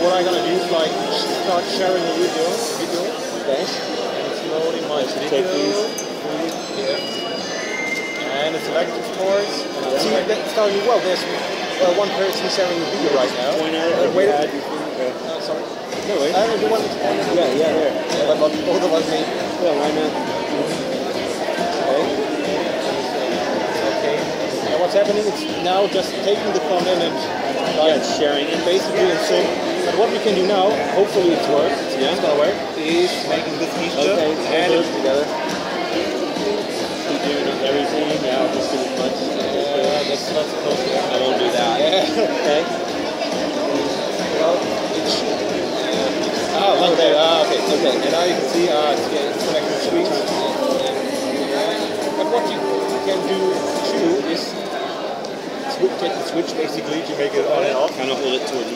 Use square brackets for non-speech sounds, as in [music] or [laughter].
So what I'm gonna do is like start sharing a video, video, Okay. and it's loading my Take video. Yeah. And it's selected, of course. Yeah. See, that's telling you, well, there's well, one person sharing the video right now. Point it. Uh, wait you a had. Okay. uh, sorry. No way. Uh, you want to point? Yeah, yeah, there. Yeah, but not both of us need. Yeah, why not? Okay. Okay. And what's happening is now just taking the comment and Yeah, like, it's sharing it. basically in sync. But what we can do now, hopefully it's worked, Yeah. it's gonna work, is making this feature Okay, and together. We do everything. Yeah, just do as much. Yeah, that's not supposed to I won't do that. Yeah. [laughs] Okay. well, ah, like that. Ah, okay. Okay. And now you can see, ah, it's getting selected screens. But what you can do too is switch, switch basically to make it on and off. Kind of hold it towards